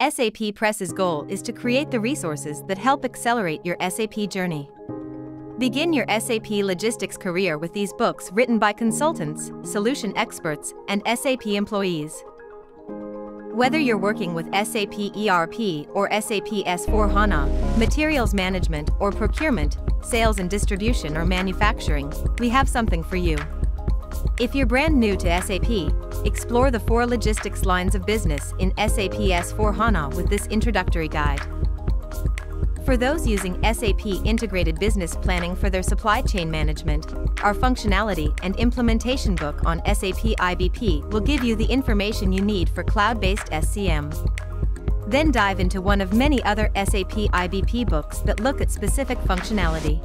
SAP Press's goal is to create the resources that help accelerate your SAP journey. Begin your SAP logistics career with these books written by consultants, solution experts, and SAP employees. Whether you're working with SAP ERP or SAP S4HANA, materials management or procurement, sales and distribution or manufacturing, we have something for you. If you're brand new to SAP, explore the four logistics lines of business in SAP S4HANA with this introductory guide. For those using SAP Integrated Business Planning for their supply chain management, our functionality and implementation book on SAP IBP will give you the information you need for cloud-based SCM. Then dive into one of many other SAP IBP books that look at specific functionality.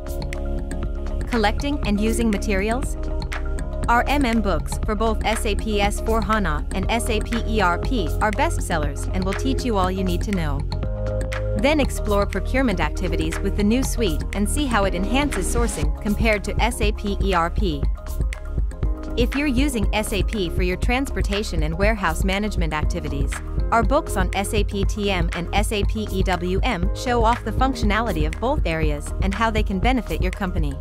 Collecting and using materials? Our MM books for both SAP S4HANA and SAP ERP are bestsellers and will teach you all you need to know. Then explore procurement activities with the new suite and see how it enhances sourcing compared to SAP ERP. If you're using SAP for your transportation and warehouse management activities, our books on SAP TM and SAP EWM show off the functionality of both areas and how they can benefit your company.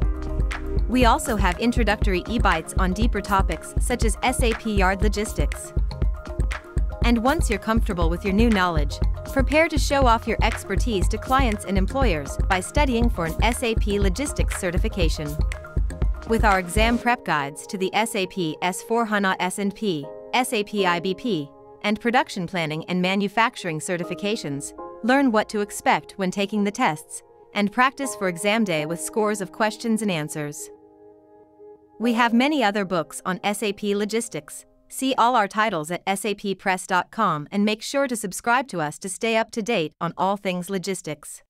We also have introductory e-bites on deeper topics such as SAP Yard Logistics. And once you're comfortable with your new knowledge, prepare to show off your expertise to clients and employers by studying for an SAP Logistics certification. With our exam prep guides to the SAP S4HANA S&P, SAP IBP, and production planning and manufacturing certifications, learn what to expect when taking the tests and practice for exam day with scores of questions and answers. We have many other books on SAP logistics. See all our titles at sappress.com and make sure to subscribe to us to stay up to date on all things logistics.